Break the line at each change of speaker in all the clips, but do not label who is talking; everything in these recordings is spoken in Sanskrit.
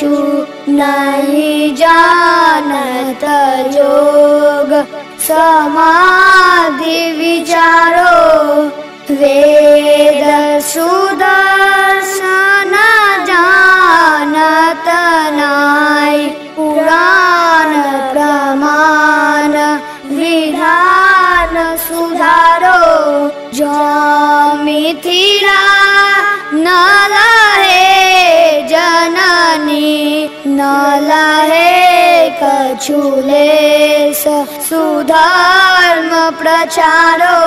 कछु नहीं जानत योग समाधि विचारो वेद सुदर्शन जानत नाय पुराण प्रमाण विधान सुधारो जो मिथिला न लहे कछुले सुधर्म प्रचारो।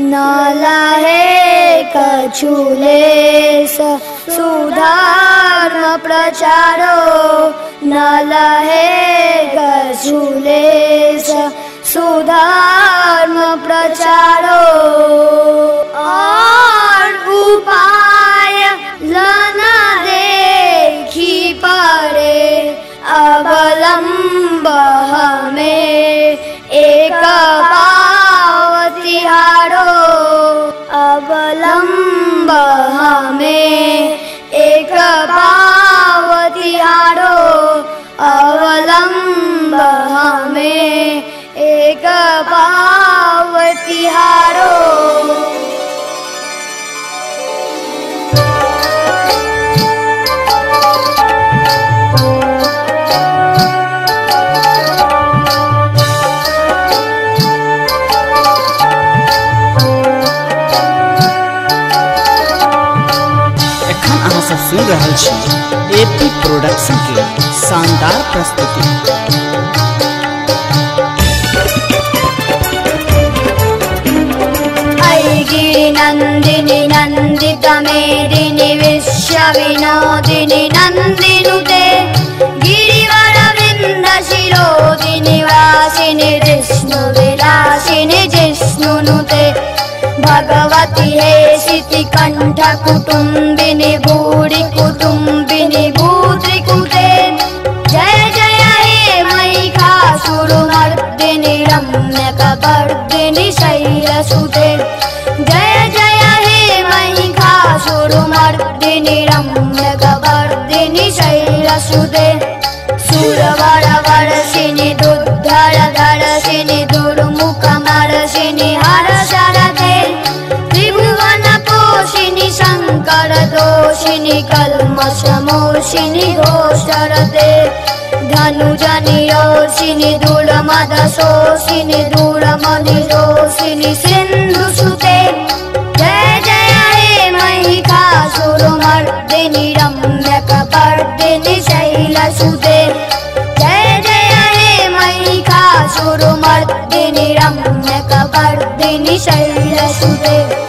न लहे कछुले सुधर्म प्रचारो। न लहे कछुले सुधर्म प्रचारो में एक भाव तिहारो
सुन रहा एपी प्रोडक्शन के शानदार प्रस्तुति।
ऐगिरि नन्दिनि नन्दितमेदिनि विश्वविनोदिनि नन्दिनुते गिरिवरविन्दशिरोदिनि वासिनि विष्णुविलासिनि जिष्णुनुते भगवति हे शितिकण्ठ कुटुम्बिनि भूरि कुटुम्बिनि भूत्रिकुते जय जय हे महिषासुरमर्दिनि रम्यकपर्दिनि शैलसुते महिषासुरमर्दिनि रम्यकपर्दिनि शैलसुते सुरवरवर्षिणि दुर्धर धरसिनि दुर्मुखमर्षिनि हरशरते त्रिभुवनपोषिणि शङ्करदोषिणि कल्मषमोषिणि घोषरते धनुजनिरोषिणि दूरमदशोषिणि दूरमधिरोषिणि सिन्धुसुते शैलसुते। जय जय हे महिषासुरमर्दिनि रम्यकपर्दिनि शैलसुते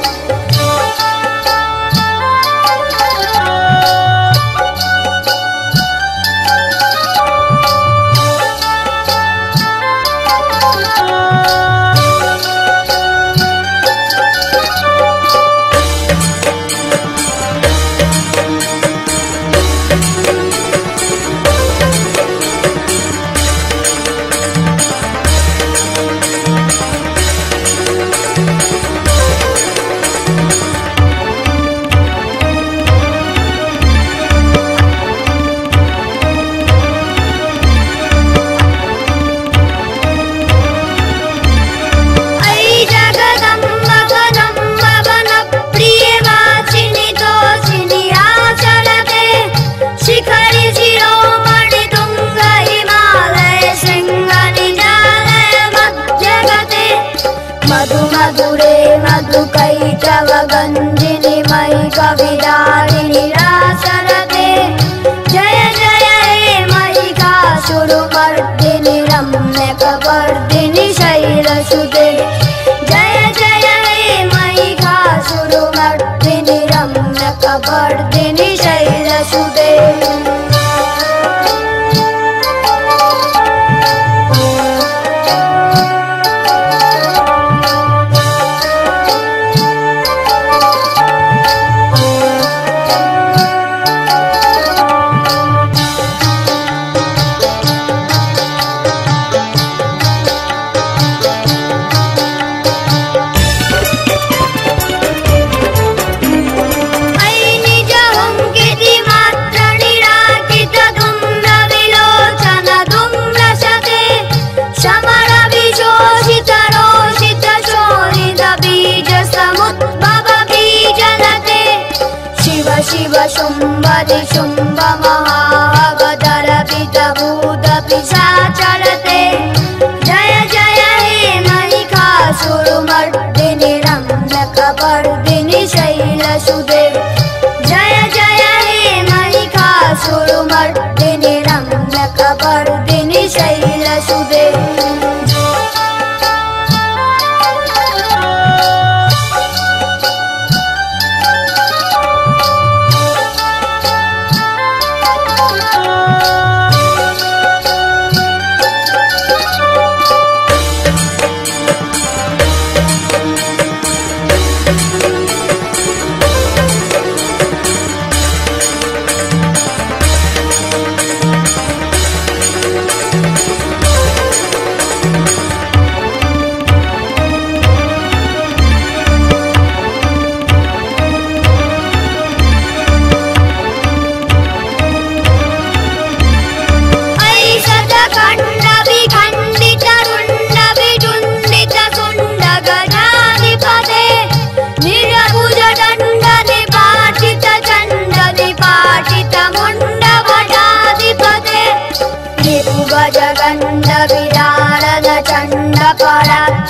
vida. सुम्बदि सुम्ब महाबलि ते जय जय हे महिका सूरुमर शैलसुदे जय जय हे महिका सूरुमर शैल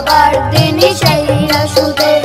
देन शैलसुते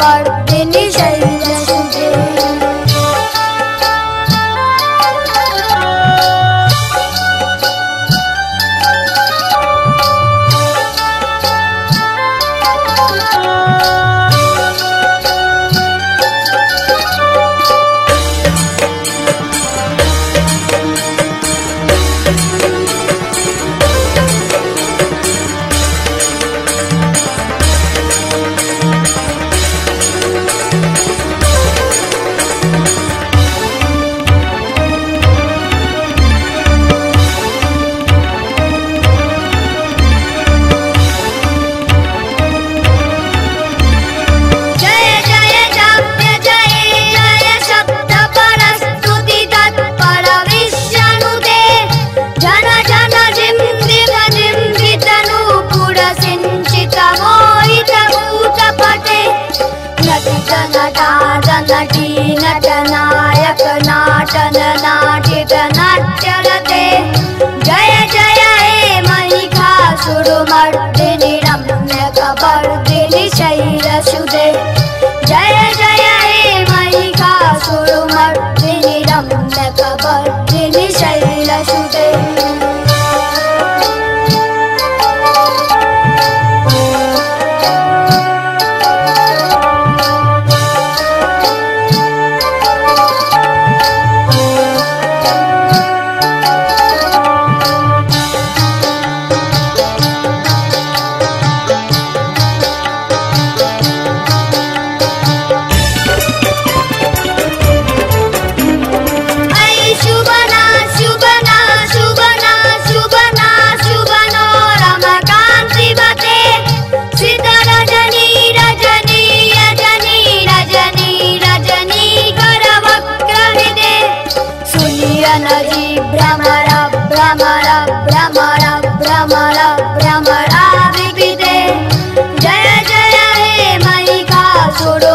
बढ़ते निशल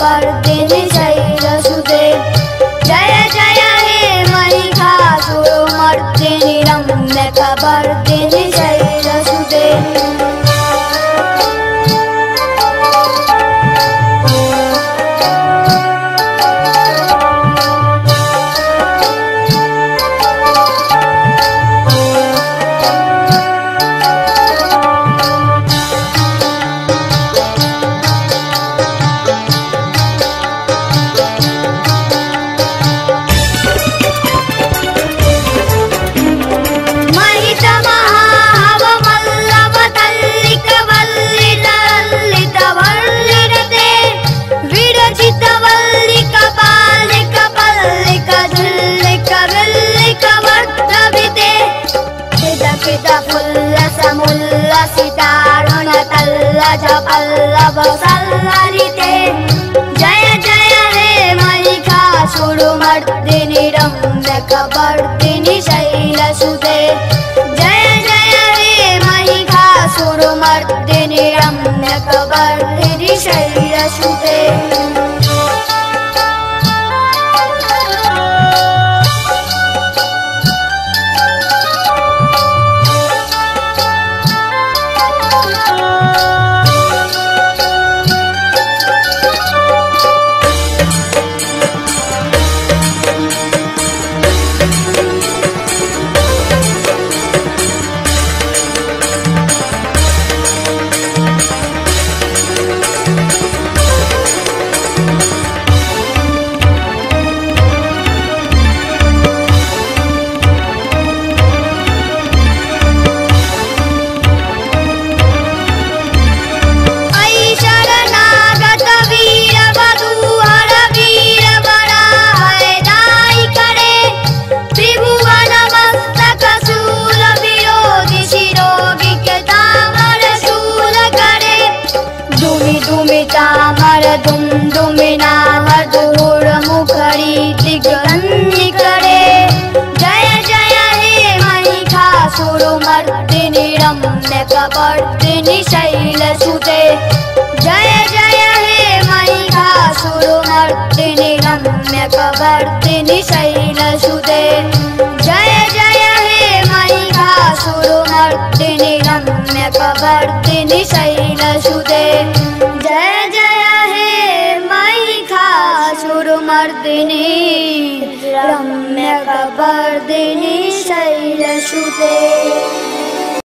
पर दिन नि शैलसुते जय जय रे महिखा सोरोमीरम्य कबरी सैलुते महिषासुरमर्दिनि रम्यकवर्दिनि शैलसुते जय जय हे महिषासुरमर्दिनि रम्यकवर्दिनि शैलसुते जय जय हे महिषासुरमर्दिनि रम्यकवर्दिनि शैलसुते